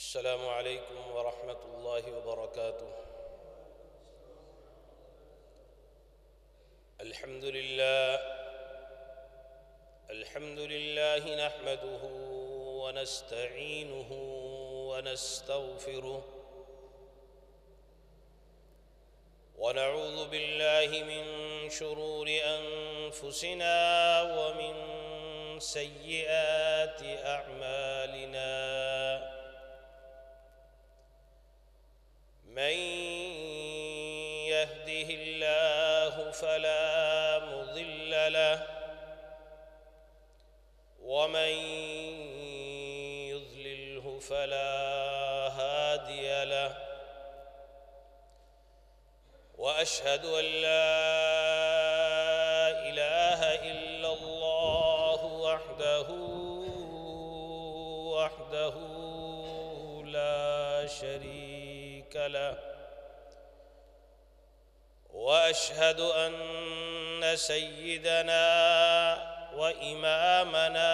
السلام عليكم ورحمة الله وبركاته. الحمد لله الحمد لله نحمده ونستعينه ونستغفره. ونعوذ بالله من شرور أنفسنا ومن سيئات أعمالنا. من يهده الله فلا مضل له ومن يضلله فلا هادي له وأشهد أن لا إله إلا الله وحده وحده لا شريك له وأشهد أن سيدنا وإمامنا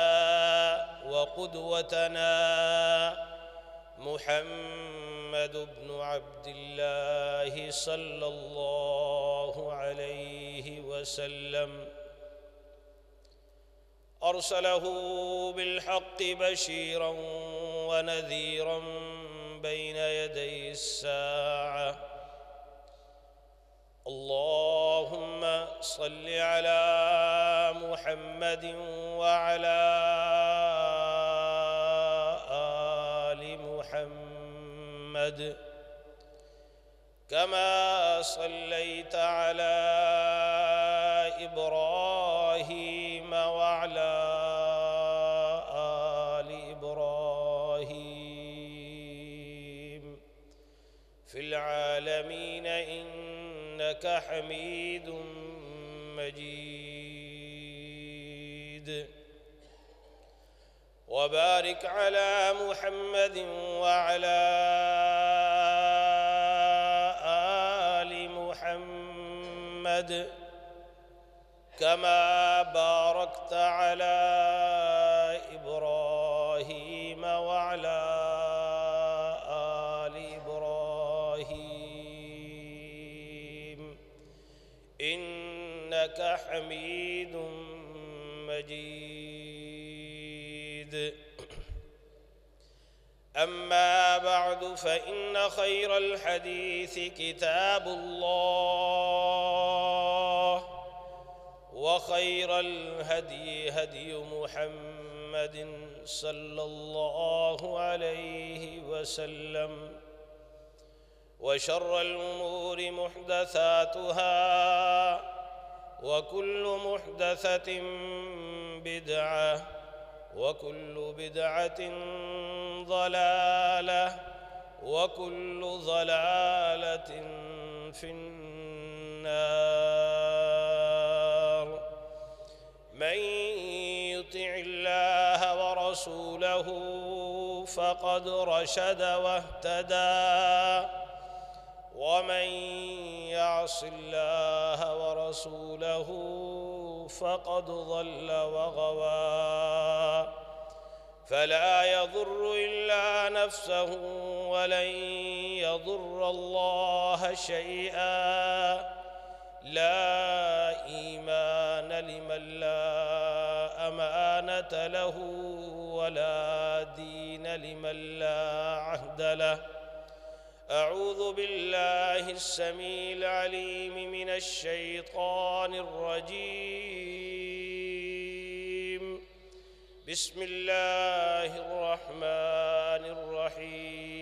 وقدوتنا محمد بن عبد الله صلى الله عليه وسلم. أرسله بالحق بشيرا ونذيرا بين يدي الساعة. اللهم صل على محمد وعلى آل محمد. كما صليت على انك حميد مجيد. وبارك على محمد وعلى آل محمد كما باركت على انك حميد مجيد. أما بعد فإن خير الحديث كتاب الله وخير الهدي هدي محمد صلى الله عليه وسلم وشر الأمور محدثاتها. وكل محدثة بدعة وكل بدعة ضلالة وكل ضلالة في النار. من يطع الله ورسوله فقد رشد واهتدى. ومن يعص الله ورسوله فقد ضل وغوى. فلا يضر إلا نفسه ولن يضر الله شيئا. لا إيمان لمن لا أمانة له ولا دين لمن لا عهد له. أعوذ بالله السميع العليم من الشيطان الرجيم. بسم الله الرحمن الرحيم.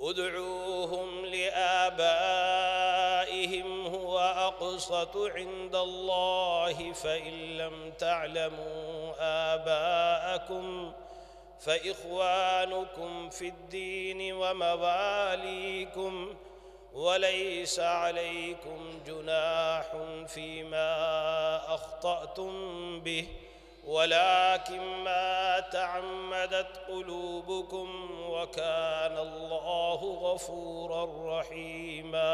ادعوهم لآبائهم هو أقسط عند الله فإن لم تعلموا آباءكم فإخوانكم في الدين ومواليكم وليس عليكم جناح فيما أخطأتم به ولكن ما تعمدت قلوبكم وكان الله غفورا رحيما.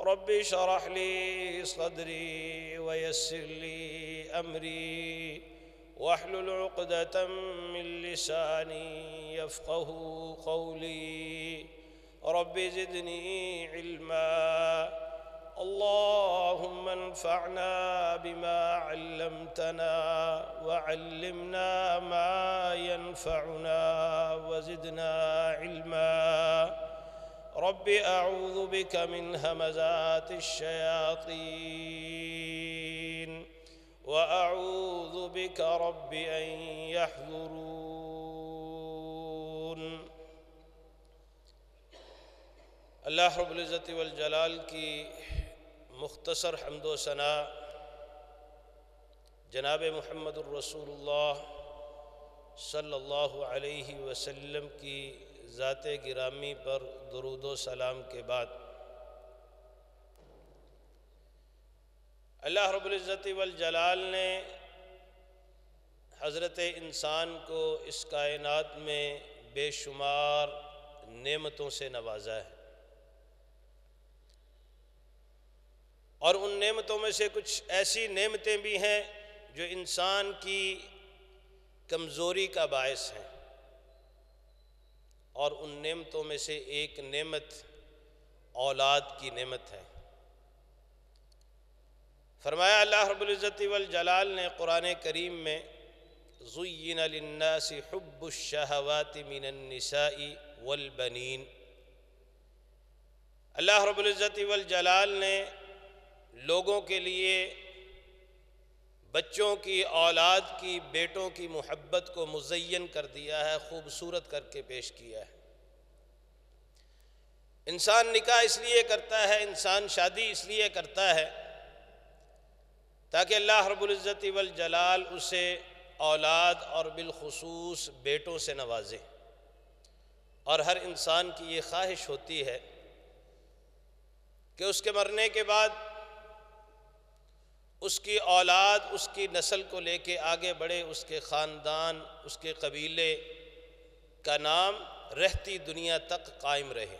رب اشرح لي صدري ويسر لي أمري. واحلل عقدة من لساني يفقه قولي. رب زدني علما. اللهم انفعنا بما علمتنا وعلمنا ما ينفعنا وزدنا علما. رب أعوذ بك من همزات الشياطين. وأعوذ بك رب أن يحضرون. اللہ رب العزت والجلال کی مختصر حمد و ثناء جناب محمد الرسول اللہ صلی اللہ علیہ وسلم کی ذات گرامی پر درود و سلام کے بعد اللہ رب العزت والجلال نے حضرت انسان کو اس کائنات میں بے شمار نعمتوں سے نوازا ہے۔ اور ان نعمتوں میں سے کچھ ایسی نعمتیں بھی ہیں جو انسان کی کمزوری کا باعث ہیں۔ اور ان نعمتوں میں سے ایک نعمت اولاد کی نعمت ہے۔ فرمایا اللہ رب العزت والجلال نے قرآن کریم میں زین للناس حب الشہوات من النساء والبنین اللہ رب العزت والجلال نے لوگوں کے لیے بچوں کی، اولاد کی، بیٹوں کی محبت کو مزین کر دیا ہے، خوبصورت کر کے پیش کیا ہے۔ انسان نکاح اس لیے کرتا ہے، انسان شادی اس لیے کرتا ہے تاکہ اللہ رب العزت والجلال اسے اولاد اور بالخصوص بیٹوں سے نوازے۔ اور ہر انسان کی یہ خواہش ہوتی ہے کہ اس کے مرنے کے بعد اس کی اولاد، اس کی نسل کو لے کے آگے بڑھے، اس کے خاندان، اس کے قبیلے کا نام رہتی دنیا تک قائم رہے۔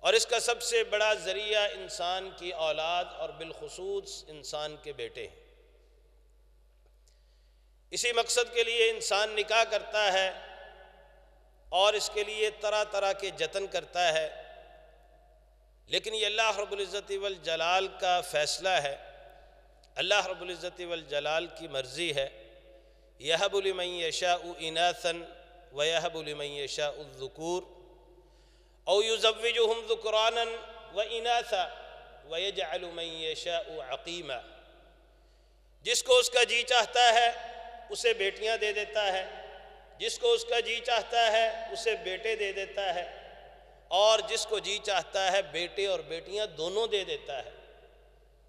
اور اس کا سب سے بڑا ذریعہ انسان کی اولاد اور بالخصوص انسان کے بیٹے ہیں۔ اسی مقصد کے لیے انسان نکاح کرتا ہے اور اس کے لیے طرح طرح کے جتن کرتا ہے، لیکن یہ اللہ رب العزت والجلال کا فیصلہ ہے۔ اللہ رب العزت والجلال کی مرضی ہے۔ یہب لمن یشاء اناثا ویہب لمن الذکور۔ او یزوجہم ذکرانا و اناثا ویجعل من یشاء عقیما جس کو اس کا جی چاہتا ہے اسے بیٹیاں دے دیتا ہے جس کو اس کا جی چاہتا ہے اسے بیٹے دے دیتا ہے اور جس کو جی چاہتا ہے بیٹے اور بیٹیاں دونوں دے دیتا ہے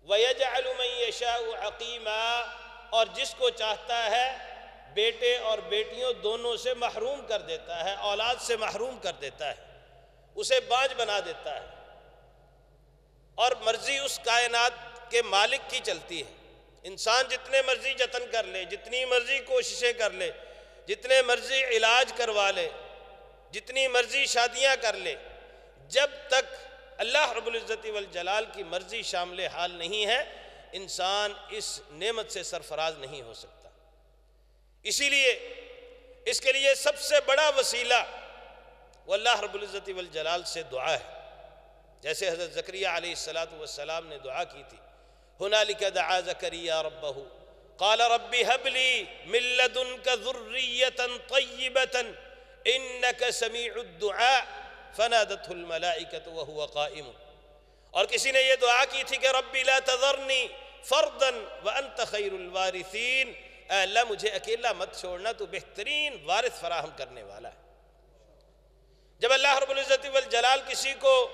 وَيَجْعَلُ مَنْ يَشَاءُ عَقِيمًا اور جس کو چاہتا ہے بیٹے اور بیٹیوں دونوں سے محروم کر دیتا ہے، اولاد سے محروم کر دیتا ہے۔ اسے باج بنا دیتا ہے۔ اور مرضی اس کائنات کے مالک کی چلتی ہے۔ انسان جتنے مرضی جتن کر لے، جتنی مرضی کوششیں کر لے، جتنے مرضی علاج کروا لے، جتنی مرضی شادیاں کر لے، جب تک اللہ رب العزت والجلال کی مرضی شامل حال نہیں ہے، انسان اس نعمت سے سرفراز نہیں ہو سکتا۔ اسی لیے اس کے لیے سب سے بڑا وسیلہ وہ اللہ رب العزت والجلال سے دعا ہے۔ جیسے حضرت ذکریہ علیہ السلام والسلام نے دعا کی تھی۔ هنالك دعا زكريا ربه قال ربي هب لي من لدنك ذرية طيبة إنك سميع الدعاء فنادته الملائکت وهو قائم۔ اور کسی نے یہ دعا کی تھی کہ ربی لا تذرنی فردا وانت خیر الوارثین۔ اے اللہ مجھے اکیلا مت چھوڑنا، تو بہترین وارث فراہم کرنے والا ہے۔ جب اللہ رب العزت والجلال کسی کو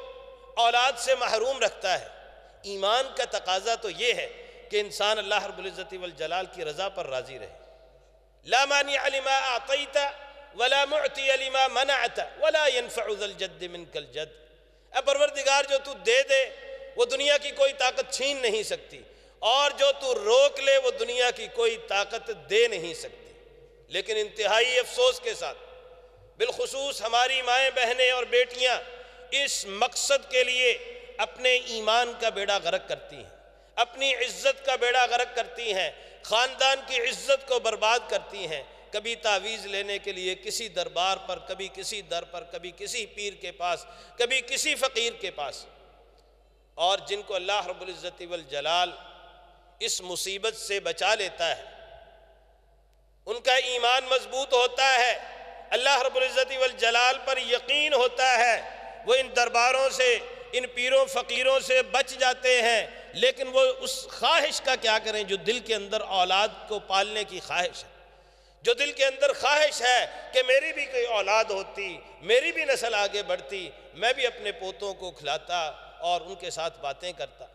اولاد سے محروم رکھتا ہے، ایمان کا تقاضا تو یہ ہے کہ انسان اللہ رب العزت والجلال کی رضا پر راضی رہے۔ لا مانع لما اعطیت ولا معطی لما منعت ولا ينفع ذا الجد منك الجد۔ اے پروردگار، جو تو دے دے، وہ دنیا کی کوئی طاقت چھین نہیں سکتی۔ اور جو تو روک لے، وہ دنیا کی کوئی طاقت دے نہیں سکتی۔ لیکن انتہائی افسوس کے ساتھ بالخصوص ہماری مائیں بہنیں اور بیٹیاں اس مقصد کے لیے اپنے ایمان کا بیڑا غرق کرتی ہیں، اپنی عزت کا بیڑا غرق کرتی ہیں، خاندان کی عزت کو برباد کرتی ہیں۔ کبھی تعویذ لینے کے لیے کسی دربار پر، کبھی کسی در پر، کبھی کسی پیر کے پاس، کبھی کسی فقیر کے پاس۔ اور جن کو اللہ رب العزت والجلال اس مصیبت سے بچا لیتا ہے، ان کا ایمان مضبوط ہوتا ہے۔ اللہ رب العزت والجلال پر یقین ہوتا ہے۔ وہ ان درباروں سے، ان پیروں، فقیروں سے بچ جاتے ہیں۔ لیکن وہ اس خواہش کا کیا کریں جو دل کے اندر اولاد کو پالنے کی خواہش ہے۔ جو دل کے اندر خواہش ہے کہ میری بھی کوئی اولاد ہوتی، میری بھی نسل آگے بڑھتی، میں بھی اپنے پوتوں کو کھلاتا اور ان کے ساتھ باتیں کرتا،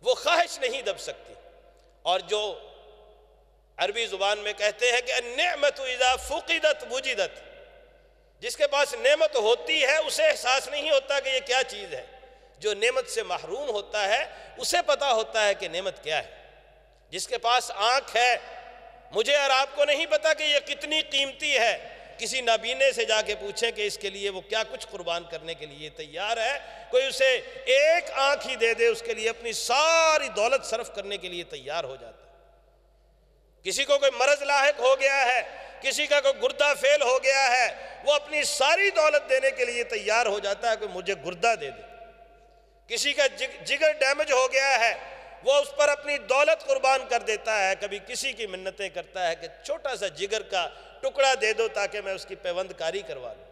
وہ خواہش نہیں دب سکتی۔ اور جو عربی زبان میں کہتے ہیں کہ نعمت اذا فقدت وجدت جس کے پاس نعمت ہوتی ہے، اسے احساس نہیں ہوتا کہ یہ کیا چیز ہے۔ جو نعمت سے محروم ہوتا ہے، اسے پتا ہوتا ہے کہ نعمت کیا ہے۔ جس کے پاس آنکھ ہے، مجھے اور آپ کو نہیں پتا کہ یہ کتنی قیمتی ہے۔ کسی نابینے سے جا کے پوچھیں کہ اس کے لیے وہ کیا کچھ قربان کرنے کے لیے تیار ہے۔ کوئی اسے ایک آنکھ ہی دے دے، اس کے لیے اپنی ساری دولت صرف کرنے کے لیے تیار ہو جاتا۔ کسی کو کوئی مرض لاحق ہو گیا ہے کسی کا کوئی گردہ فیل ہو گیا ہے، وہ اپنی ساری دولت دینے کے لیے تیار ہو جاتا ہے کہ مجھے گردہ دے دے۔ کسی کا جگر ڈیمیج ہو گیا ہے، وہ اس پر اپنی دولت قربان کر دیتا ہے۔ کبھی کسی کی منتیں کرتا ہے کہ چھوٹا سا جگر کا ٹکڑا دے دو تاکہ میں اس کی پیوند کاری کروا لوں۔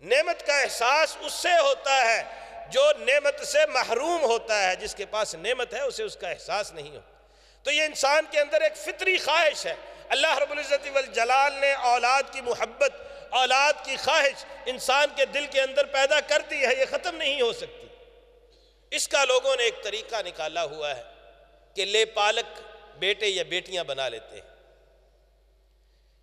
نعمت کا احساس اس سے ہوتا ہے جو نعمت سے محروم ہوتا ہے۔ جس کے پاس نعمت ہے، اسے اس کا احساس نہیں ہوتا۔ تو یہ انسان کے اندر ایک فطری خواہش ہے۔ اللہ رب العزت والجلال نے اولاد کی محبت، اولاد کی خواہش انسان کے دل کے اندر پیدا کر دی ہے، یہ ختم نہیں ہو سکتی۔ اس کا لوگوں نے ایک طریقہ نکالا ہوا ہے کہ لے پالک بیٹے یا بیٹیاں بنا لیتے ہیں۔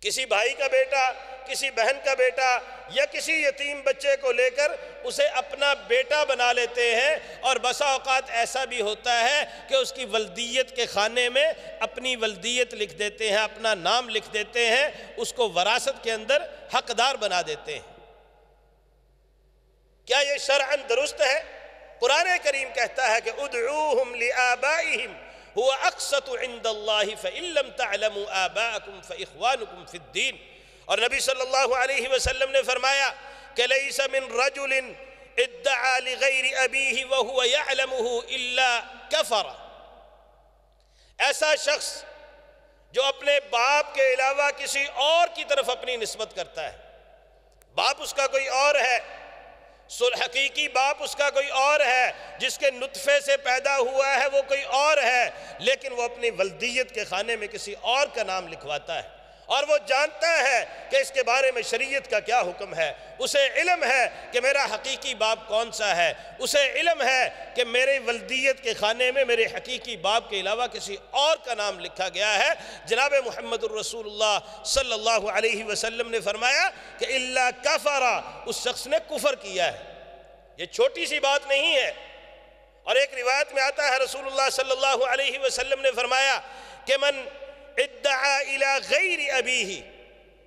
کسی بھائی کا بیٹا، کسی بہن کا بیٹا یا کسی یتیم بچے کو لے کر اسے اپنا بیٹا بنا لیتے ہیں۔ اور بسا اوقات ایسا بھی ہوتا ہے کہ اس کی ولدیت کے خانے میں اپنی ولدیت لکھ دیتے ہیں، اپنا نام لکھ دیتے ہیں، اس کو وراثت کے اندر حقدار بنا دیتے ہیں۔ کیا یہ شرعن درست ہے؟ قرآن کریم کہتا ہے کہ ادعوہم لآبائہم هو اقسط عند اللہ فإن لم تعلموا آباءکم فإخوانکم فی الدین اور نبی صلی اللہ علیہ وسلم نے فرمایا کہ لیس من رجل ادعا لغیر ابیہ وهو يعلمه الا کفر. ایسا شخص جو اپنے باپ کے علاوہ کسی اور کی طرف اپنی نسبت کرتا ہے، باپ اس کا کوئی اور ہے حقیقی باپ اس کا کوئی اور ہے جس کے نطفے سے پیدا ہوا ہے وہ کوئی اور ہے لیکن وہ اپنی ولدیت کے خانے میں کسی اور کا نام لکھواتا ہے اور وہ جانتا ہے کہ اس کے بارے میں شریعت کا کیا حکم ہے۔ اسے علم ہے کہ میرا حقیقی باپ کون سا ہے۔ اسے علم ہے کہ میرے ولدیت کے خانے میں میرے حقیقی باپ کے علاوہ کسی اور کا نام لکھا گیا ہے۔ جناب محمد الرسول اللہ صلی اللہ علیہ وسلم نے فرمایا کہ اللہ کفرا اس شخص نے کفر کیا ہے۔ یہ چھوٹی سی بات نہیں ہے۔ اور ایک روایت میں آتا ہے، رسول اللہ صلی اللہ علیہ وسلم نے فرمایا کہ من ادعا الى غير ابيه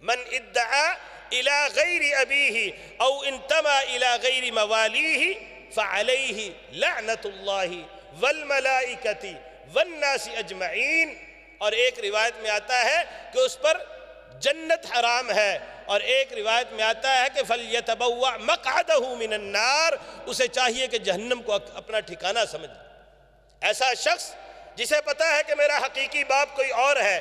من ادعا الى غير ابيه او انتمى الى غير مواليه فعليه لعنة الله والملائكة والناس اجمعین اور ایک روایت میں آتا ہے کہ اس پر جنت حرام ہے. اور ایک روایت میں آتا ہے کہ فَلْيَتَبَوَّعْ مَقْعَدَهُ مِنَ النَّارِ. اسے چاہیے کہ جہنم کو اپنا ٹھکانہ سمجھ ایسا شخص جسے پتا ہے کہ میرا حقیقی باپ کوئی اور ہے،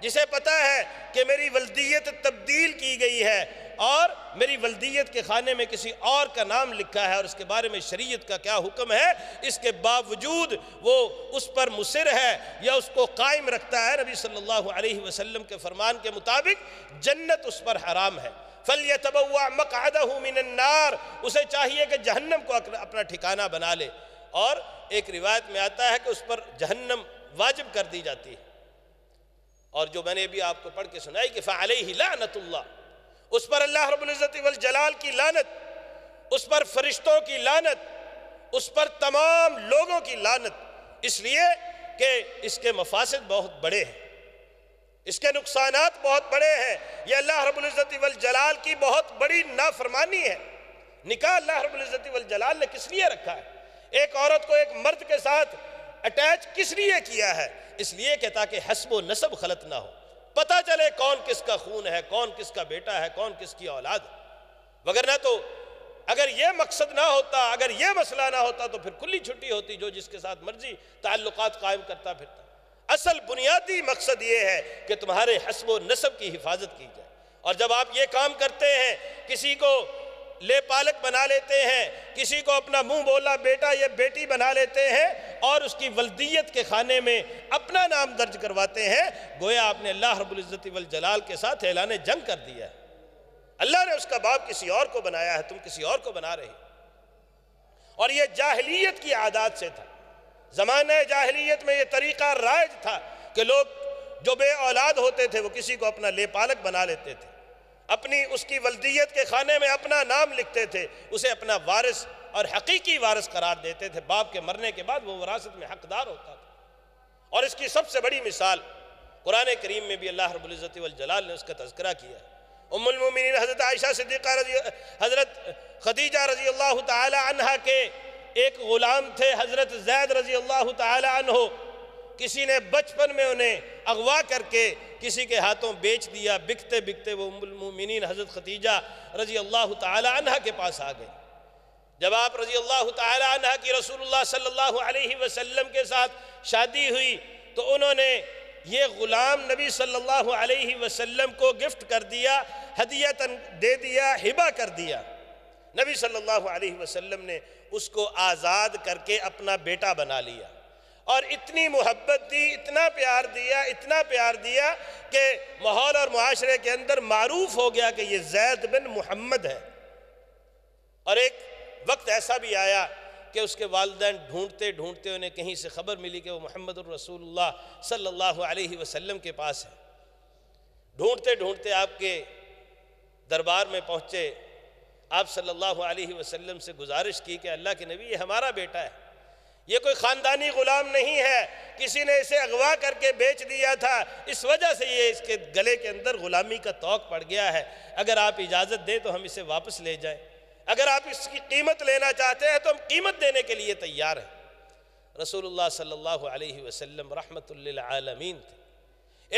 جسے پتا ہے کہ میری ولدیت تبدیل کی گئی ہے اور میری ولدیت کے خانے میں کسی اور کا نام لکھا ہے اور اس کے بارے میں شریعت کا کیا حکم ہے، اس کے باوجود وہ اس پر مصر ہے یا اس کو قائم رکھتا ہے نبی صلی اللہ علیہ وسلم کے فرمان کے مطابق جنت اس پر حرام ہے۔ فَلْيَتَبَوَّعْ مَقْعَدَهُ مِنَ النَّارِ، اسے چاہیے کہ جہنم کو اپنا ٹھکانہ بنا لے۔ اور ایک روایت میں آتا ہے کہ اس پر جہنم واجب کر دی جاتی ہے۔ اور جو میں نے بھی آپ کو پڑھ کے سنائی کہ فَعَلَيْهِ لَعْنَةُ اللَّهِ، اس پر اللہ رب العزت والجلال کی لانت اس پر فرشتوں کی لانت اس پر تمام لوگوں کی لانت اس لیے کہ اس کے مفاسد بہت بڑے ہیں۔ اس کے نقصانات بہت بڑے ہیں۔ یہ اللہ رب العزت والجلال کی بہت بڑی نافرمانی ہے۔ نکاح اللہ رب العزت والجلال نے کس لیے رکھا ہے؟ ایک عورت کو ایک مرد کے ساتھ اٹیچ کس لیے کیا ہے؟ اس لیے کہ تاکہ حسب و نصب خلط نہ ہو۔ پتہ چلے کون کس کا خون ہے، کون کس کا بیٹا ہے، کون کس کی اولاد۔ ہے وگرنہ تو اگر یہ مقصد نہ ہوتا، اگر یہ مسئلہ نہ ہوتا تو پھر کلی چھٹی ہوتی جو جس کے ساتھ مرضی تعلقات قائم کرتا پھرتا۔ اصل بنیادی مقصد یہ ہے کہ تمہارے حسب و نصب کی حفاظت کی جائے۔ اور جب آپ یہ کام کرتے ہیں، کسی کو لے پالک بنا لیتے ہیں۔ کسی کو اپنا منہ بولا، بیٹا یا بیٹی بنا لیتے ہیں اور اس کی ولدیت کے خانے میں اپنا نام درج کرواتے ہیں۔ گویا آپ نے اللہ رب العزت والجلال کے ساتھ اعلان جنگ کر دیا ہے۔ اللہ نے اس کا باپ کسی اور کو بنایا ہے، تم کسی اور کو بنا رہے اور یہ جاہلیت کی عادات سے تھا۔ زمانہ جاہلیت میں یہ طریقہ رائج تھا کہ لوگ جو بے اولاد ہوتے تھے وہ کسی کو اپنا لے پالک بنا لیتے تھے۔ اپنی اس کی ولدیت کے خانے میں اپنا نام لکھتے تھے، اسے اپنا وارث اور حقیقی وارث قرار دیتے تھے۔ باپ کے مرنے کے بعد وہ وراثت میں حقدار ہوتا تھا۔ اور اس کی سب سے بڑی مثال، قرآن کریم میں بھی اللہ رب العزت والجلال نے اس کا تذکرہ کیا ہے۔ ام المومنین حضرت عائشہ صدیقہ رضی حضرت خدیجہ رضی اللہ تعالی عنہ کے ایک غلام تھے، حضرت زید رضی اللہ تعالی عنہ۔ کسی نے بچپن میں انہیں اغوا کر کے کسی کے ہاتھوں بیچ دیا، بکتے بکتے وہ ام المومنین حضرت خدیجہ رضی اللہ تعالی عنہ کے پاس آ گئے۔ جب آپ رضی اللہ تعالی عنہ کی رسول اللہ صلی اللہ علیہ وسلم کے ساتھ شادی ہوئی تو انہوں نے یہ غلام نبی صلی اللہ علیہ وسلم کو گفٹ کر دیا، ہدیتاً دے دیا ہبا کر دیا۔ نبی صلی اللہ علیہ وسلم نے اس کو آزاد کر کے اپنا بیٹا بنا لیا۔ اور اتنی محبت دی، اتنا پیار دیا، اتنا پیار دیا کہ ماحول اور معاشرے کے اندر معروف ہو گیا کہ یہ زید بن محمد ہے۔ اور ایک وقت ایسا بھی آیا کہ اس کے والدین ڈھونڈتے ڈھونڈتے انہیں کہیں سے خبر ملی کہ وہ محمد الرسول اللہ صلی اللہ علیہ وسلم کے پاس ہے۔ ڈھونڈتے ڈھونڈتے آپ کے دربار میں پہنچے۔ آپ صلی اللہ علیہ وسلم سے گزارش کی کہ اللہ کے نبی یہ ہمارا بیٹا ہے۔ یہ کوئی خاندانی غلام نہیں ہے۔ کسی نے اسے اغوا کر کے بیچ دیا تھا۔ اس وجہ سے یہ اس کے گلے کے اندر غلامی کا توق پڑ گیا ہے۔ اگر آپ اجازت دیں تو ہم اسے واپس لے جائیں۔ اگر آپ اس کی قیمت لینا چاہتے ہیں تو ہم قیمت دینے کے لیے تیار ہیں۔ رسول اللہ صلی اللہ علیہ وسلم رحمت للعالمین تھے۔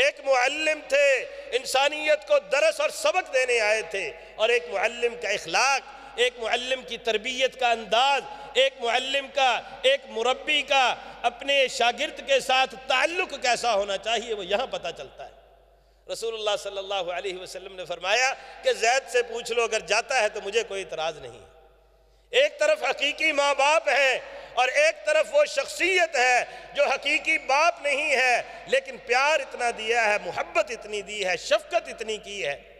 ایک معلم تھے۔ انسانیت کو درس اور سبق دینے آئے تھے۔ اور ایک معلم کا اخلاق ایک معلم کی تربیت کا انداز، ایک معلم کا، ایک مربی کا اپنے شاگرد کے ساتھ تعلق کیسا ہونا چاہیے وہ یہاں پتہ چلتا ہے۔ رسول اللہ صلی اللہ علیہ وسلم نے فرمایا کہ زید سے پوچھ لو، اگر جاتا ہے تو مجھے کوئی اعتراض نہیں ایک طرف حقیقی ماں باپ ہے اور ایک طرف وہ شخصیت ہے جو حقیقی باپ نہیں ہے، لیکن پیار اتنا دیا ہے، محبت اتنی دی ہے، شفقت اتنی کی ہے۔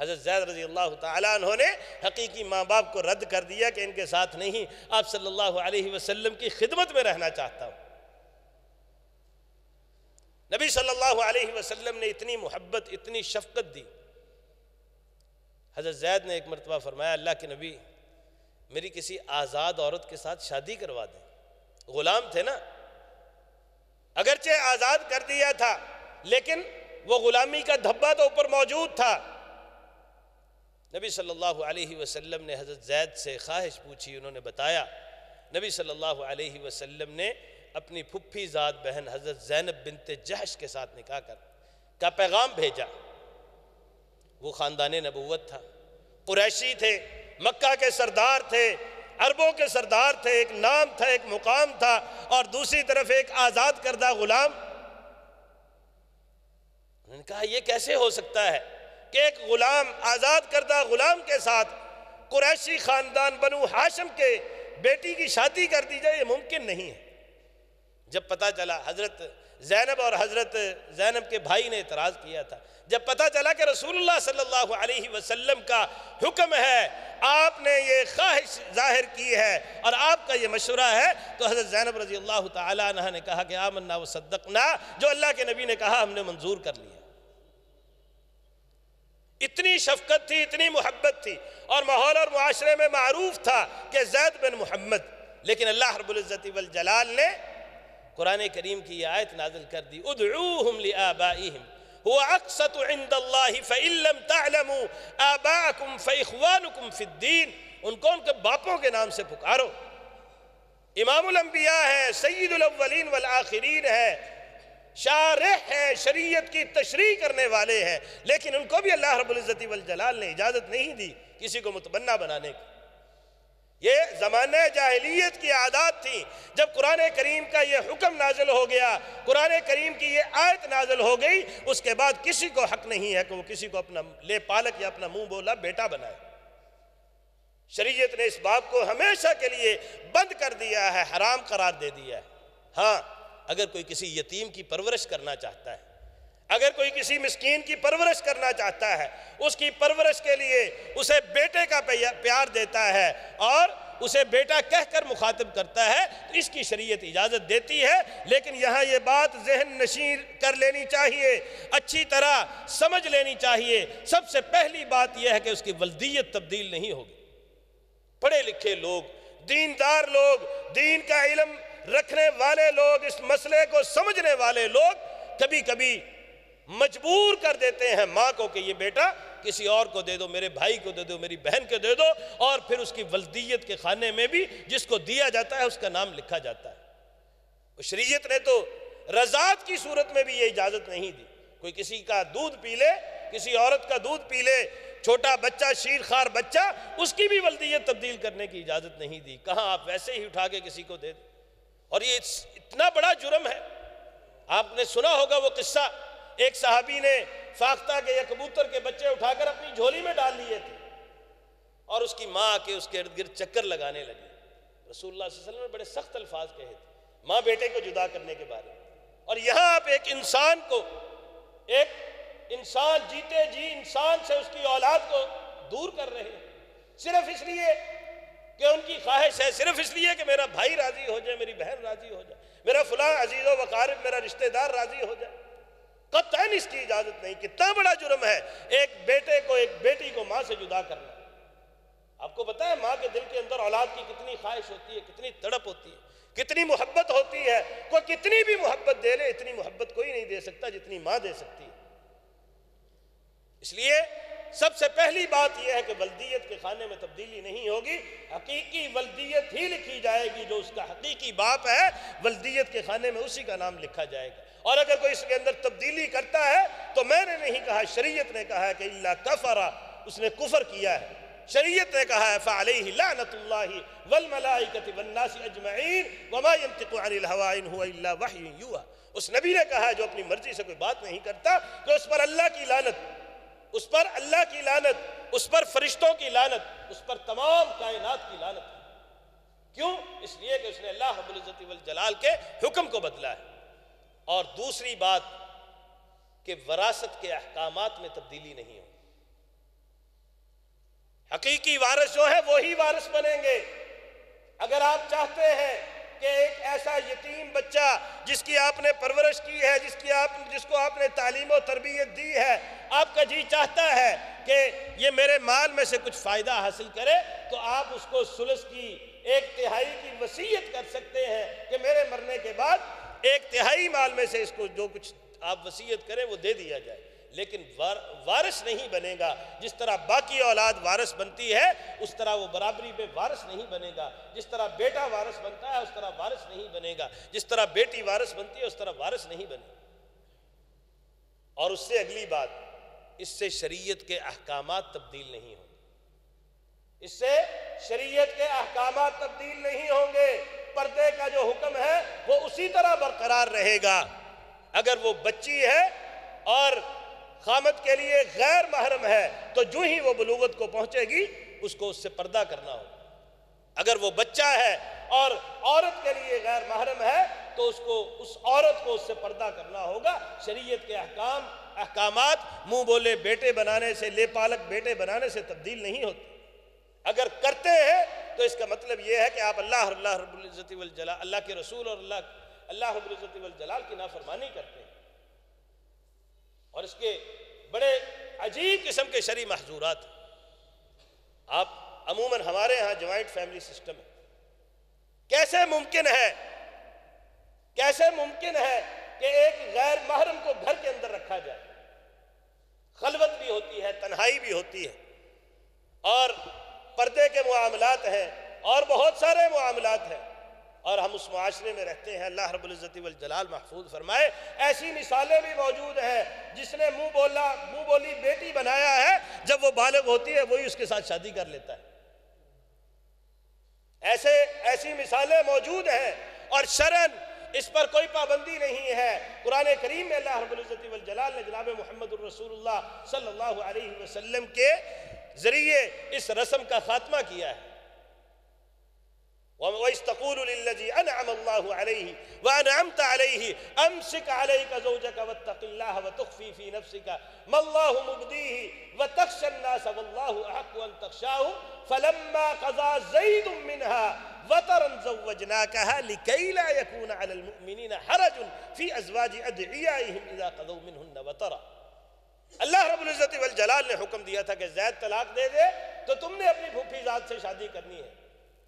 حضرت زید رضی اللہ تعالیٰ عنہ نے حقیقی ماں باپ کو رد کر دیا کہ ان کے ساتھ نہیں، آپ صلی اللہ علیہ وسلم کی خدمت میں رہنا چاہتا ہوں۔ نبی صلی اللہ علیہ وسلم نے اتنی محبت، اتنی شفقت دی۔ حضرت زید نے ایک مرتبہ فرمایا، اللہ کے نبی، میری کسی آزاد عورت کے ساتھ شادی کروا دیں۔ غلام تھے نا؟ اگرچہ آزاد کر دیا تھا، لیکن وہ غلامی کا دھبا تو اوپر موجود تھا۔ نبی صلی اللہ علیہ وسلم نے حضرت زید سے خواہش پوچھی، انہوں نے بتایا، نبی صلی اللہ علیہ وسلم نے اپنی پھپھی ذات بہن حضرت زینب بنت جہش کے ساتھ نکاح کر، کا پیغام بھیجا۔ وہ خاندان نبوت تھا۔ قریشی تھے، مکہ کے سردار تھے، عربوں کے سردار تھے، ایک نام تھا، ایک مقام تھا، اور دوسری طرف ایک آزاد کردہ غلام۔ انہوں نے کہا، یہ کیسے ہو سکتا ہے؟ کہ ایک غلام آزاد کردہ غلام کے ساتھ قریشی خاندان بنو ہاشم کے بیٹی کی شادی کر دی جائے، یہ ممکن نہیں ہے۔ جب پتا چلا حضرت زینب اور حضرت زینب کے بھائی نے اعتراض کیا تھا، جب پتا چلا کہ رسول اللہ صلی اللہ علیہ وسلم کا حکم ہے، آپ نے یہ خواہش ظاہر کی ہے اور آپ کا یہ مشورہ ہے، تو حضرت زینب رضی اللہ تعالیٰ عنہ نے کہا کہ آمنا و صدقنا جو اللہ کے نبی نے کہا ہم نے منظور کر لیا۔ اتنی شفقت تھی، اتنی محبت تھی اور ماحول اور معاشرے میں معروف تھا کہ زید بن محمد، لیکن اللہ رب العزت والجلال نے قرآن کریم کی یہ آیت نازل کر دی ادعوہم لآبائیہم هو اقسط عند اللہ فَإِن لَمْ تَعْلَمُوا آبَاءَكُمْ فَإِخْوَانُكُمْ فِي الدِّينِ، ان کو ان کے باپوں کے نام سے پکارو۔ امام الانبیاء ہے، سید الاولین والآخرین ہے شارح ہے شریعت کی تشریح کرنے والے ہیں، لیکن ان کو بھی اللہ رب العزت والجلال نے اجازت نہیں دی کسی کو متبنہ بنانے کی۔ یہ زمانہ جاہلیت کی عادات تھی جب قرآن کریم کا یہ حکم نازل ہو گیا، قرآن کریم کی یہ آیت نازل ہو گئی، اس کے بعد کسی کو حق نہیں ہے کہ وہ کسی کو اپنا لے پالک یا اپنا منہ بولا بیٹا بنائے۔ شریعت نے اس باب کو ہمیشہ کے لیے بند کر دیا ہے، حرام قرار دے دیا ہے۔ ہاں اگر کوئی کسی یتیم کی پرورش کرنا چاہتا ہے، اگر کوئی کسی مسکین کی پرورش کرنا چاہتا ہے، اس کی پرورش کے لیے اسے بیٹے کا پیار دیتا ہے اور اسے بیٹا کہہ کر مخاطب کرتا ہے تو اس کی شریعت اجازت دیتی ہے، لیکن یہاں یہ بات ذہن نشیر کر لینی چاہیے، اچھی طرح سمجھ لینی چاہیے۔ سب سے پہلی بات یہ ہے کہ اس کی ولدیت تبدیل نہیں ہوگی۔ پڑھے لکھے لوگ، دیندار لوگ، دین کا علم رکھنے والے لوگ، اس مسئلے کو سمجھنے والے لوگ کبھی کبھی مجبور کر دیتے ہیں ماں کو کہ یہ بیٹا کسی اور کو دے دو، میرے بھائی کو دے دو، میری بہن کو دے دو، اور پھر اس کی ولدیت کے خانے میں بھی جس کو دیا جاتا ہے، اس کا نام لکھا جاتا ہے۔ شریعت نے تو رضات کی صورت میں بھی یہ اجازت نہیں دی۔ کوئی کسی کا دودھ پی لے، کسی عورت کا دودھ پی لے، چھوٹا بچہ شیر خار بچہ، اس کی بھی ولدیت تبدیل کرنے کی اجازت نہیں دی۔ کہاں آپ ویسے ہی اٹھا کے کسی کو دے دیں؟ اور یہ اتنا بڑا جرم ہے۔ آپ نے سنا ہوگا وہ قصہ۔ ایک صحابی نے فاختہ کے یا کبوتر کے بچے اٹھا کر اپنی جھولی میں ڈال لیے تھے۔ اور اس کی ماں کے اس کے ارد گرد چکر لگانے لگے رسول اللہ صلی اللہ علیہ وسلم نے بڑے سخت الفاظ کہے تھے۔ ماں بیٹے کو جدا کرنے کے بارے میں۔ اور یہاں آپ ایک انسان کو ایک انسان جیتے جی انسان سے اس کی اولاد کو دور کر رہے ہیں۔ صرف اس لیے کہ ان کی خواہش ہے صرف اس لیے کہ میرا بھائی راضی ہو جائے، میری بہن راضی ہو جائے، میرا فلاں عزیز و وقارب، میرا رشتہ دار راضی ہو جائے۔ قطعاً اس کی اجازت نہیں، کتنا بڑا جرم ہے ایک بیٹے کو، ایک بیٹی کو ماں سے جدا کرنا۔ آپ کو پتا ہے ماں کے دل کے اندر اولاد کی کتنی خواہش ہوتی ہے، کتنی تڑپ ہوتی ہے، کتنی محبت ہوتی ہے۔ کوئی کتنی بھی محبت دے لے، اتنی محبت کوئی نہیں دے سکتا جتنی ماں دے سکتی ہے۔ اس لیے سب سے پہلی بات یہ ہے کہ ولدیت کے خانے میں تبدیلی نہیں ہوگی، حقیقی ولدیت ہی لکھی جائے گی جو اس کا حقیقی باپ ہے، ولدیت کے خانے میں اسی کا نام لکھا جائے گا۔ اور اگر کوئی اس کے اندر تبدیلی کرتا ہے، تو میں نے نہیں کہا، شریعت نے کہا ہے کہ اللہ کفرا اس نے کفر کیا ہے۔ شریعت نے کہا ہے، فَعَلَيْهِ لَعْنَةُ اللَّهِ وَالْمَلَائِكَةِ وَالنَّاسِ أَجْمَعِينَ وَمَا يَنْتِقُ عَنِ الْهَوَىٰ إِنْ هُوَ إِلَّا وَحْيٌ يُوحَىٰ۔ اس نبی نے کہا ہے، جو اپنی مرضی سے کوئی بات نہیں کرتا، کہ اس پر اللہ کی لعنت اس پر اللہ کی لانت اس پر فرشتوں کی لانت اس پر تمام کائنات کی لانت کیوں؟ اس لیے کہ اس نے اللہ رب العزت والجلال کے حکم کو بدلا ہے۔ اور دوسری بات کہ وراثت کے احکامات میں تبدیلی نہیں ہو۔ حقیقی وارث جو ہے وہی وارث بنیں گے۔ اگر آپ چاہتے ہیں کہ ایک ایسا یتیم بچہ جس کی آپ نے پرورش کی ہے، جس کی آپ جس کو آپ نے تعلیم و تربیت دی ہے، آپ کا جی چاہتا ہے کہ یہ میرے مال میں سے کچھ فائدہ حاصل کرے، تو آپ اس کو سلس کی، ایک تہائی کی وسیعت کر سکتے ہیں کہ میرے مرنے کے بعد ایک تہائی مال میں سے اس کو جو کچھ آپ وسیعت کریں، وہ دے دیا جائے۔ لیکن وارث نہیں بنے گا۔ جس طرح باقی اولاد وارث بنتی ہے، اس طرح وہ برابری پہ وارث نہیں بنے گا۔ جس طرح بیٹا وارث بنتا ہے، اس طرح وارث نہیں بنے گا۔ جس طرح بیٹی وارث بنتی ہے، اس طرح وارث نہیں بنے۔ گا اور اس سے اگلی بات، اس سے شریعت کے احکامات تبدیل نہیں ہوں گے۔ اس سے شریعت کے احکامات تبدیل نہیں ہوں گے۔ پردے کا جو حکم ہے، وہ اسی طرح برقرار رہے گا۔ اگر وہ بچی ہے اور خامد کے لیے غیر محرم ہے، تو جو ہی وہ بلوغت کو پہنچے گی، اس کو اس سے پردہ کرنا ہو اگر وہ بچہ ہے اور عورت کے لیے غیر محرم ہے، تو اس کو، اس عورت کو اس سے پردہ کرنا ہوگا۔ شریعت کے احکام، احکامات منہ بولے بیٹے بنانے سے، لے پالک بیٹے بنانے سے تبدیل نہیں ہوتے۔ اگر کرتے ہیں، تو اس کا مطلب یہ ہے کہ آپ اللہ اللہ رب العزت والجلال، اللہ کے رسول اور اللہ اللہ رب العزت والجلال کی نافرمانی کرتے ہیں۔ اور اس کے بڑے عجیب قسم کے شرعی محضورات آپ عموماً ہمارے ہاں جوائنٹ فیملی سسٹم ہے۔ کیسے ممکن ہے، کیسے ممکن ہے کہ ایک غیر محرم کو گھر کے اندر رکھا جائے؟ خلوت بھی ہوتی ہے، تنہائی بھی ہوتی ہے۔ اور پردے کے معاملات ہیں، اور بہت سارے معاملات ہیں۔ اور ہم اس معاشرے میں رہتے ہیں، اللہ رب العزت والجلال محفوظ فرمائے۔ ایسی مثالیں بھی موجود ہیں، جس نے منہ بولا، منہ بولی بیٹی بنایا ہے، جب وہ بالغ ہوتی ہے، وہی اس کے ساتھ شادی کر لیتا ہے۔ ایسے، ایسی مثالیں موجود ہیں اور شرن اس پر کوئی پابندی نہیں ہے۔ قرآن کریم میں اللہ رب العزت والجلال نے جناب محمد الرسول اللہ صلی اللہ علیہ وسلم کے ذریعے اس رسم کا خاتمہ کیا ہے۔ وَإِذْ تَقُولُ لِلَّذِي أَنْعَمَ اللَّهُ عَلَيْهِ وَأَنْعَمْتَ عَلَيْهِ أَمْسِكْ عَلَيْكَ زَوْجَكَ وَاتَّقِ اللَّهَ وَتُخْفِي فِي نَفْسِكَ مَا اللَّهُ مُبْدِيهِ وَتَخْشَى النَّاسَ وَاللَّهُ أَحَقُّ أَن تَخْشَاهُ. فَلَمَّا قَضَى زَيْدٌ مِنْهَا وطرا زوجناكها لكي لا يكون على المؤمنين حرج في أزواج أدعيائهم إذا قضوا منهن وطرا. اللہ رب العزت والجلال نے حکم دیا تھا کہ زید طلاق دے دے تو تم نے اپنی بھوپھی ذات سے شادی کرنی ہے۔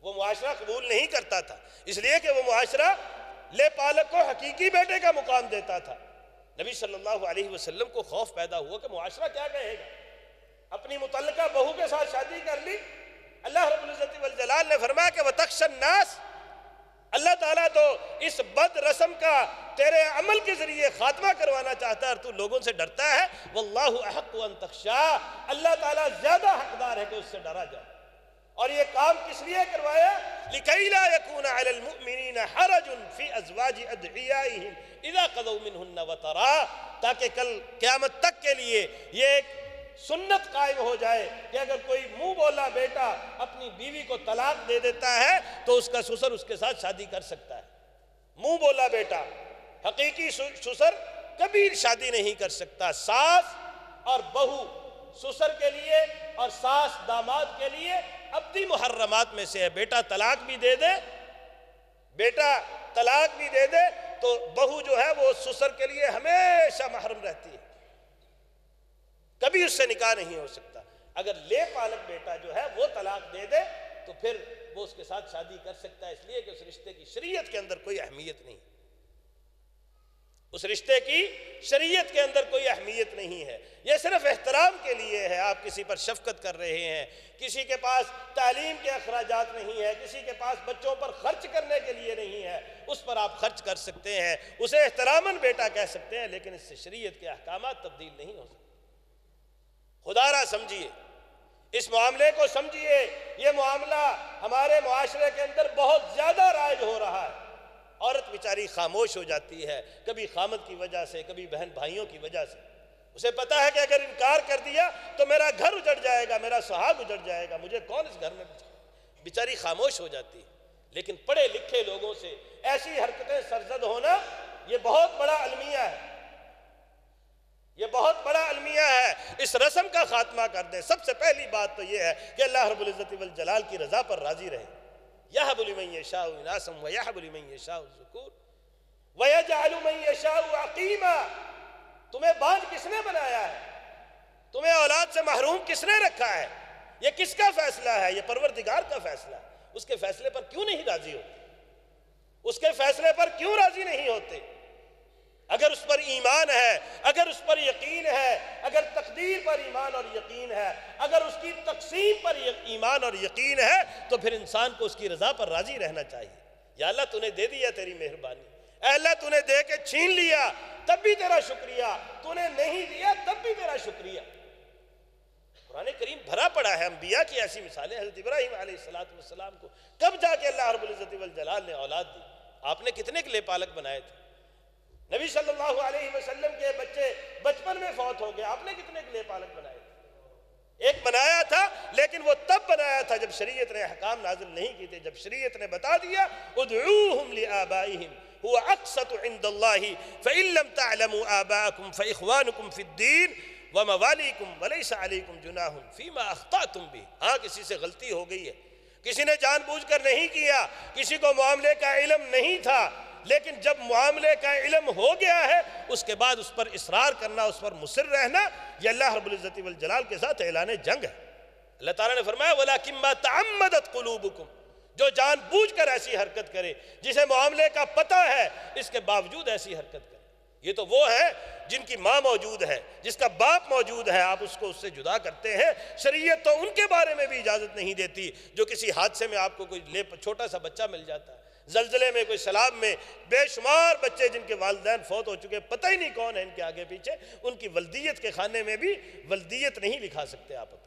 وہ معاشرہ قبول نہیں کرتا تھا۔ اس لیے کہ وہ معاشرہ لے پالک کو حقیقی بیٹے کا مقام دیتا تھا۔ نبی صلی اللہ علیہ وسلم کو خوف پیدا ہوا کہ معاشرہ کیا کہے گا۔ اپنی متعلقہ بہو کے ساتھ شادی کر لی۔ اللہ رب العزت والجلال نے فرمایا کہ وَتَخْشَ النَّاسِ۔ اللہ تعالیٰ تو اس بد رسم کا تیرے عمل کے ذریعے خاتمہ کروانا چاہتا ہے اور تو لوگوں سے ڈرتا ہے۔ وَاللَّهُ أَحَقُ أَن تَخْشَا اللہ تعالیٰ زیادہ حقدار ہے کہ اس سے ڈرا جائے۔ اور یہ کام کس لیے کروایا لِكَيْ لَا يَكُونَ عَلَى الْمُؤْمِنِينَ حَرَجٌ فِي أَزْوَاجِ أَدْعِيَائِهِمْ إِذَا قَضَوْ مِنْهُنَّ وَتَرَا، تاکہ کل قیامت تک کے لیے یہ ایک سنت قائم ہو جائے کہ اگر کوئی منہ بولا بیٹا اپنی بیوی کو طلاق دے دیتا ہے تو اس کا سسر اس کے ساتھ شادی کر سکتا ہے۔ منہ بولا بیٹا، حقیقی سسر کبھی شادی نہیں کر سکتا۔ ساس اور بہو، سسر کے لیے اور ساس داماد کے لیے ابدی محرمات میں سے ہے، بیٹا طلاق بھی دے دے، بیٹا طلاق بھی دے دے، تو بہو جو ہے وہ سسر کے لیے ہمیشہ محرم رہتی ہے۔ کبھی اس سے نکاح نہیں ہو سکتا۔ اگر لے پالک بیٹا جو ہے وہ طلاق دے دے، تو پھر وہ اس کے ساتھ شادی کر سکتا ہے، اس لیے کہ اس رشتے کی شریعت کے اندر کوئی اہمیت نہیں۔ اس رشتے کی شریعت کے اندر کوئی اہمیت نہیں ہے۔ یہ صرف احترام کے لیے ہے، آپ کسی پر شفقت کر رہے ہیں، کسی کے پاس تعلیم کے اخراجات نہیں ہے کسی کے پاس بچوں پر خرچ کرنے کے لیے نہیں ہے۔ اس پر آپ خرچ کر سکتے ہیں، اسے احتراماً بیٹا کہہ سکتے ہیں، لیکن اس سے شریعت کے احکامات تبدیل نہیں ہو سکتے۔ خدا را سمجھیے، اس معاملے کو سمجھیے، یہ معاملہ ہمارے معاشرے کے اندر بہت زیادہ رائج ہو رہا ہے۔ عورت بیچاری خاموش ہو جاتی ہے، کبھی خامد کی وجہ سے، کبھی بہن بھائیوں کی وجہ سے۔ اسے پتا ہے کہ اگر انکار کر دیا تو میرا گھر اجڑ جائے گا، میرا سہاگ اجڑ جائے گا، مجھے کون اس گھر میں بیچاری خاموش ہو جاتی ہے۔ لیکن پڑھے لکھے لوگوں سے ایسی حرکتیں سرزد ہونا یہ بہت بڑا المیہ ہے۔ یہ بہت بڑا المیہ ہے۔ اس رسم کا خاتمہ کر دیں۔ سب سے پہلی بات تو یہ ہے کہ اللہ رب العزت والجلال کی رضا پر راضی رہے یَحَبُ لمن يَشَاءُ اِنَاسًا وَيَحَبُ لمن يَشَاءُ الزُّكُورِ وَيَجْعَلُ من يَشَاءُ عقیما تمہیں باندھ کس نے بنایا ہے؟ تمہیں اولاد سے محروم کس نے رکھا ہے؟ یہ کس کا فیصلہ ہے؟ یہ پروردگار کا فیصلہ ہے۔ اس کے فیصلے پر کیوں نہیں راضی ہوتے؟ اس کے فیصلے پر کیوں راضی نہیں ہوتے؟ اگر اس پر ایمان ہے، اگر اس پر یقین ہے، اگر تقدیر پر ایمان اور یقین ہے، اگر اس کی تقسیم پر ایمان اور یقین ہے، تو پھر انسان کو اس کی رضا پر راضی رہنا چاہیے۔ یا اللہ تو نے دے دیا تیری مہربانی۔ اے اللہ تو نے دے کے چھین لیا، تب بھی تیرا شکریہ۔ تو نے نہیں دیا، تب بھی تیرا شکریہ۔ قرآن کریم بھرا پڑا ہے، انبیاء کی ایسی مثالیں، حضرت ابراہیم علیہ السلام کو۔ کب جا کے اللہ رب العزت والجلال نے اولاد دی؟ آپ نے کتنے کے لیے پالک بنائے تھے؟ نبی صلی اللہ علیہ وسلم کے بچے بچپن میں فوت ہو گئے۔ آپ نے کتنے کے لیے پالک بنائے؟ ایک بنایا تھا، لیکن وہ تب بنایا تھا جب شریعت نے حکام نازل نہیں کی تھے۔ جب شریعت نے بتا دیا ادعوہم لآبائہم هو اقصت عند اللہ فإن لم تعلموا آباءكم فإخوانكم في الدین وموالیکم ولیس علیکم جناح فیما اخطاتم بھی ہاں کسی سے غلطی ہو گئی ہے۔ کسی نے جان بوجھ کر نہیں کیا، کسی کو معاملے کا علم نہیں تھا۔ لیکن جب معاملے کا علم ہو گیا ہے، اس کے بعد اس پر اصرار کرنا، اس پر مصر رہنا، یہ اللہ رب العزت والجلال کے ساتھ اعلان جنگ ہے۔ اللہ تعالیٰ نے فرمایا وَلَكِمَّا مَا تَعَمَّدَتْ قُلُوبُكُمْ، جو جان بوجھ کر ایسی حرکت کرے، جسے معاملے کا پتہ ہے، اس کے باوجود ایسی حرکت کرے۔ یہ تو وہ ہے جن کی ماں موجود ہے، جس کا باپ موجود ہے، آپ اس کو اس سے جدا کرتے ہیں۔ شریعت تو ان کے بارے میں بھی اجازت نہیں دیتی، جو کسی حادثے میں آپ کو کوئی لے، چھوٹا سا بچہ مل جاتا ہے۔ زلزلے میں، کوئی سیلاب میں بے شمار بچے جن کے والدین فوت ہو چکے، پتہ ہی نہیں کون ہے ان کے آگے پیچھے، ان کی ولدیت کے خانے میں بھی ولدیت نہیں لکھا سکتے آپ اپنی۔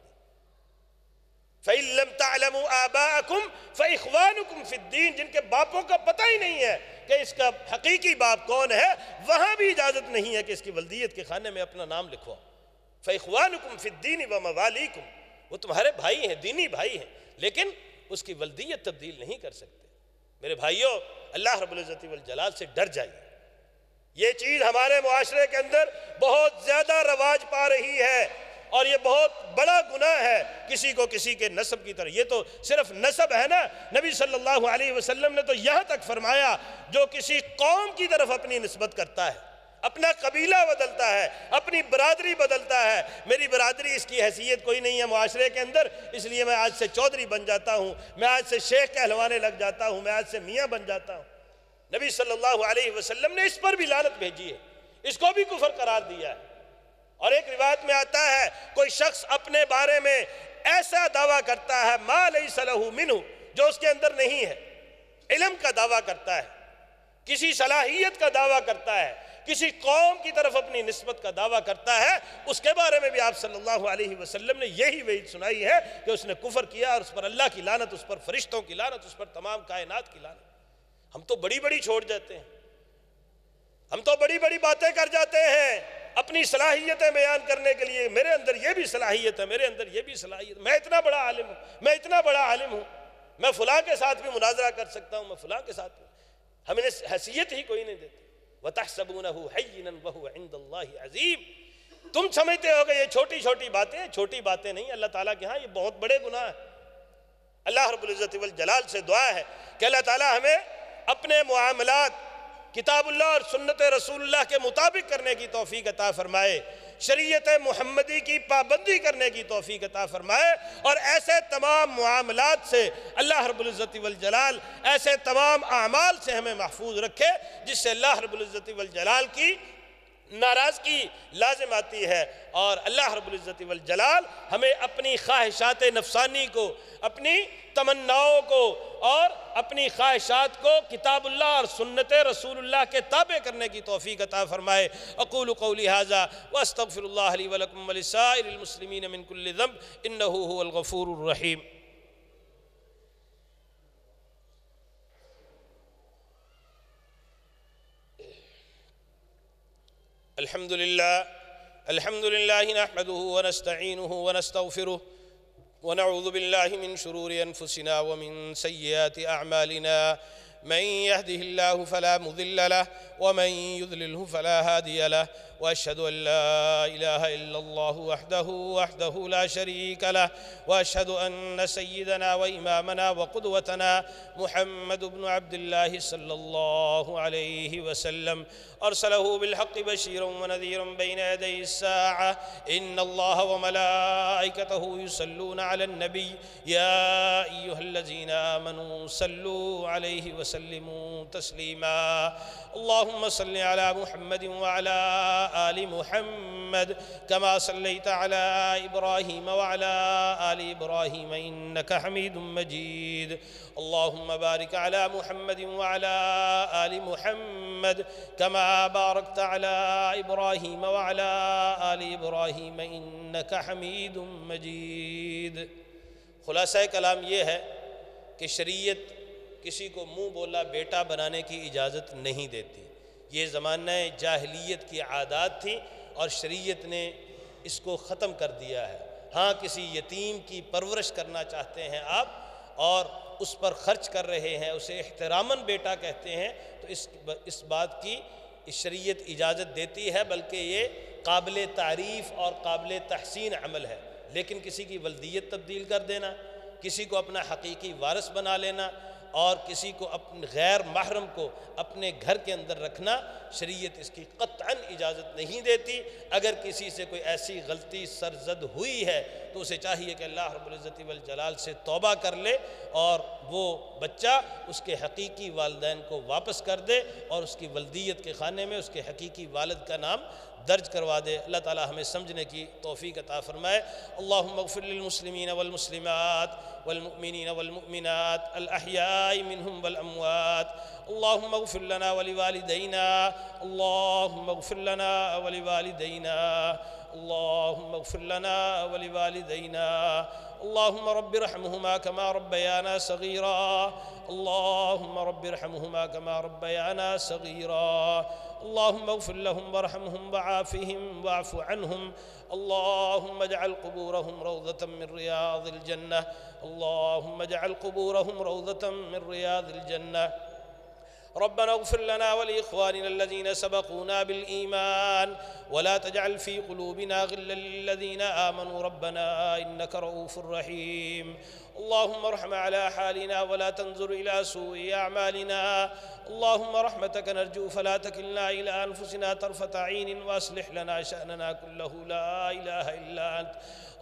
فَإِن تَعْلَمُوا آبَاءَكُمْ فَإِخْوَانُكُمْ فِي الدِّينِ، جن کے باپوں کا پتہ ہی نہیں ہے کہ اس کا حقیقی باپ کون ہے، وہاں بھی اجازت نہیں ہے کہ اس کی ولدیت کے خانے میں اپنا نام لکھو۔ فَإِخْوَانُكُمْ فِي الدِّينِ وَمَوَالِيكُمْ، وہ تمہارے بھائی ہیں، دینی بھائی ہیں، لیکن اس کی ولدیت تبدیل نہیں کر سکتے۔ میرے بھائیوں، اللہ رب العزت والجلال سے ڈر جائیے۔ یہ چیز ہمارے معاشرے کے اندر بہت زیادہ رواج پا رہی ہے اور یہ بہت بڑا گناہ ہے کسی کو کسی کے نصب کی طرح۔ یہ تو صرف نصب ہے نا۔ نبی صلی اللہ علیہ وسلم نے تو یہاں تک فرمایا، جو کسی قوم کی طرف اپنی نسبت کرتا ہے۔ اپنا قبیلہ بدلتا ہے، اپنی برادری بدلتا ہے۔ میری برادری اس کی حیثیت کوئی نہیں ہے معاشرے کے اندر، اس لیے میں آج سے چودھری بن جاتا ہوں۔ میں آج سے شیخ کہلوانے لگ جاتا ہوں۔ میں آج سے میاں بن جاتا ہوں۔ نبی صلی اللہ علیہ وسلم نے اس پر بھی لانت بھیجی ہے۔ اس کو بھی کفر قرار دیا ہے۔ اور ایک روایت میں آتا ہے، کوئی شخص اپنے بارے میں ایسا دعویٰ کرتا ہے، ما لیس لہو منہ، جو اس کے اندر نہیں ہے۔ علم کا دعویٰ کرتا ہے۔ کسی صلاحیت کا دعویٰ کرتا ہے۔ کسی قوم کی طرف اپنی نسبت کا دعویٰ کرتا ہے، اس کے بارے میں بھی آپ صلی اللہ علیہ وسلم نے یہی وعید سنائی ہے کہ اس نے کفر کیا اور اس پر اللہ کی لانت اس پر فرشتوں کی لانت اس پر تمام کائنات کی لانت ہم تو بڑی بڑی چھوڑ جاتے ہیں۔ ہم تو بڑی بڑی باتیں کر جاتے ہیں۔ اپنی صلاحیتیں بیان کرنے کے لیے میرے اندر یہ بھی صلاحیت ہے، میرے اندر یہ بھی صلاحیت میں اتنا بڑا عالم ہوں، میں اتنا بڑا عالم ہوں۔ میں فلاں کے ساتھ بھی مناظرہ کر سکتا ہوں، میں فلاں کے ساتھ بھی۔ ہم انہیں حیثیت ہی کوئی نہیں دیتے۔ وَتَحْسَبُونَهُ حَيِّنًا وَهُوَ عِنْدَ اللَّهِ عَزِيمٌ تم سمجھتے ہو کہ یہ چھوٹی چھوٹی باتیں چھوٹی باتیں نہیں، اللہ تعالیٰ کے ہاں یہ بہت بڑے گناہ ہیں۔ اللہ رب العزت والجلال سے دعا ہے کہ اللہ تعالیٰ ہمیں اپنے معاملات کتاب اللہ اور سنت رسول اللہ کے مطابق کرنے کی توفیق عطا فرمائے، شریعت محمدی کی پابندی کرنے کی توفیق عطا فرمائے اور ایسے تمام معاملات سے اللہ رب العزت والجلال ایسے تمام اعمال سے ہمیں محفوظ رکھے، جس سے اللہ رب العزت والجلال کی ناراضگی لازم آتی ہے۔ اور اللہ رب العزت والجلال ہمیں اپنی خواہشات نفسانی کو، اپنی تمناؤں کو اور اپنی خواہشات کو کتاب اللہ اور سنت رسول اللہ کے تابع کرنے کی توفیق عطا فرمائے۔ اقول قولی حاضہ واستغفر اللہ علی ولکم ولسائر المسلمین من کل ذنب انہو هو الغفور الرحیم۔ الحمد لله الحمد لله نحمده ونستعينه ونستغفره ونعوذ بالله من شرور أنفسنا ومن سيئات أعمالنا. من يهده الله فلا مضل له ومن يذلله فلا هادي له وأشهد أن لا إله إلا الله وحده وحده لا شريك له وأشهد أن سيدنا وإمامنا وقدوتنا محمد بن عبد الله صلى الله عليه وسلم. أرسله بالحق بشيرا ونذيرا بين يدي الساعة. إن الله وملائكته يصلون على النبي. يا أيها الذين آمنوا صلوا عليه وسلموا تسليما. اللهم صل على محمد وعلى آل محمد كما صليت على إبراهيم وعلى آل إبراهيم إنك حميد مجيد. اللهم بارك على محمد وعلى آل محمد كما باركت على إبراهيم وعلى آل إبراهيم إنك حميد مجيد. خلاصہ کلام یہ ہے کہ شریعت کسی کو منہ بولا بیٹا بنانے کی اجازت نہیں دیتی۔ یہ زمانہ جاہلیت کی عادات تھی اور شریعت نے اس کو ختم کر دیا ہے۔ ہاں کسی یتیم کی پرورش کرنا چاہتے ہیں آپ اور اس پر خرچ کر رہے ہیں، اسے احتراماً بیٹا کہتے ہیں، تو اس اس بات کی شریعت اجازت دیتی ہے، بلکہ یہ قابل تعریف اور قابل تحسین عمل ہے۔ لیکن کسی کی ولدیت تبدیل کر دینا، کسی کو اپنا حقیقی وارث بنا لینا اور کسی کو اپنے غیر محرم کو اپنے گھر کے اندر رکھنا شریعت اس کی قطعاً اجازت نہیں دیتی۔ اگر کسی سے کوئی ایسی غلطی سرزد ہوئی ہے تو اسے چاہیے کہ اللہ رب العزت والجلال سے توبہ کر لے اور وہ بچہ اس کے حقیقی والدین کو واپس کر دے اور اس کی ولدیت کے خانے میں اس کے حقیقی والد کا نام درج کروا دے۔ اللہ تعالی ہمیں سمجھنے کی توفیق عطا فرمائے۔ اللہم اغفر للمسلمین والمسلمات والمؤمنین والمؤمنات الاحیاء منہم والاموات۔ اللہم اغفر لنا ولوالدینا۔ اللہم اغفر لنا ولوالدینا۔ اللہم اغفر لنا ولوالدینا۔ اللهم رب ارحمهما كما ربيانا صغيرا اللهم رب ارحمهما كما ربيانا صغيرا اللهم اغفر لهم وارحمهم وعافهم واعف عنهم. اللهم اجعل قبورهم روضة من رياض الجنة. اللهم اجعل قبورهم روضة من رياض الجنة. ربنا اغفر لنا ولإخواننا الذين سبقونا بالإيمان ولا تجعل في قلوبنا غلا للذين آمنوا. ربنا إنك رؤوف رحيم. اللهم ارحم على حالنا ولا تنظر إلى سوء أعمالنا. اللهم رحمتك نرجو فلا تكلنا إلى أنفسنا طرفة عين وأصلح لنا شأننا كله. لا إله إلا أنت.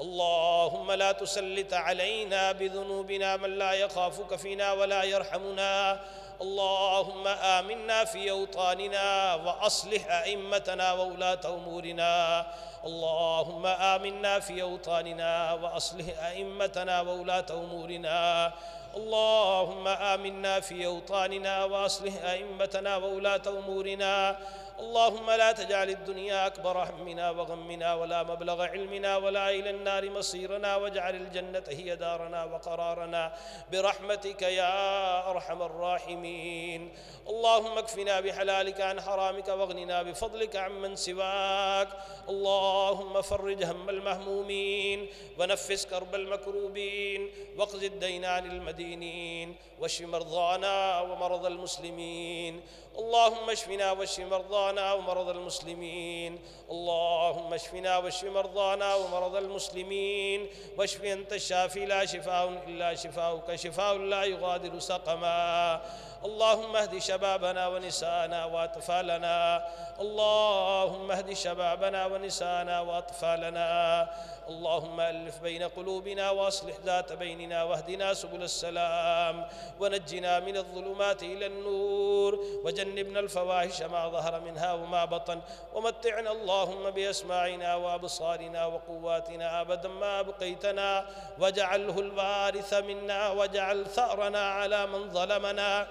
اللهم لا تسلط علينا بذنوبنا من لا يخافك فينا ولا يرحمنا. اللهم آمنا في أوطاننا وأصلح أئمتنا وولاة أمورنا. اللهم آمنا في أوطاننا وأصلح أئمتنا وولاة أمورنا. اللهم آمنا في أوطاننا وأصلح أئمتنا وولاة أمورنا. اللهم لا تجعل الدنيا أكبر همنا وغمنا ولا مبلغ علمنا ولا إلى النار مصيرنا واجعل الجنة هي دارنا وقرارنا برحمتك يا أرحم الراحمين. اللهم اكفنا بحلالك عن حرامك واغننا بفضلك عمن سواك. اللهم فرج هم المهمومين ونفس كرب المكروبين واقض الدين عن المدينين واشف مرضانا ومرضى المسلمين. اللهم اشفنا واشف مرضانا ومرضى المسلمين. اللهم اشفنا واشف مرضانا ومرضى المسلمين. واشف أنت الشافي لا شفاء إلا شفاؤك. شفاء لا يغادر سقما. اللهم اهد شبابنا ونساءنا وأطفالنا. اللهم اهد شبابنا ونساءنا وأطفالنا. اللهم ألف بين قلوبنا وأصلح ذات بيننا واهدنا سبل السلام ونجنا من الظلمات إلى النور وجنبنا الفواحش ما ظهر منها وما بطن ومتعنا اللهم بأسماعنا وأبصارنا وقواتنا أبدا ما أبقيتنا واجعله الوارث منا واجعل ثأرنا على من ظلمنا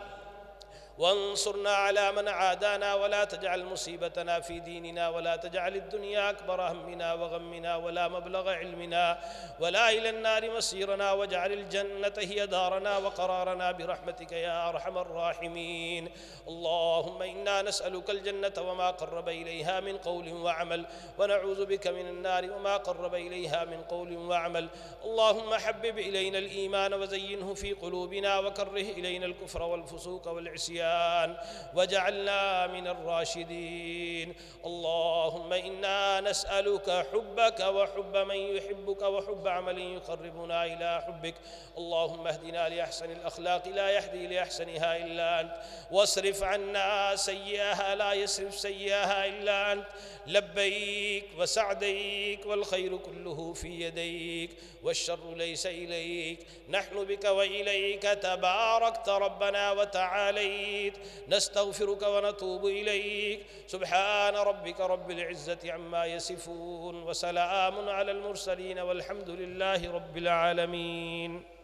وانصرنا على من عادانا ولا تجعل مصيبتنا في ديننا ولا تجعل الدنيا أكبر همنا وغمنا ولا مبلغ علمنا ولا إلى النار مصيرنا واجعل الجنة هي دارنا وقرارنا برحمتك يا أرحم الراحمين. اللهم إنا نسألك الجنة وما قرب إليها من قول وعمل ونعوذ بك من النار وما قرب إليها من قول وعمل. اللهم حبب إلينا الإيمان وزينه في قلوبنا وكره إلينا الكفر والفسوق والعصيان. الرحمن وجعلنا من الراشدين. اللهم إنا نسألك حبك وحب من يحبك وحب عمل يقربنا إلى حبك. اللهم اهدنا لأحسن الأخلاق لا يهدي لأحسنها إلا أنت. واصرف عنا سيئها لا يصرف سيئها إلا أنت. لبيك وسعديك والخير كله في يديك. والشر ليس إليك. نحن بك وإليك تباركت ربنا وتعاليت. نستغفرك ونتوب إليك. سبحان ربك رب العزة عما يصفون وسلام على المرسلين والحمد لله رب العالمين.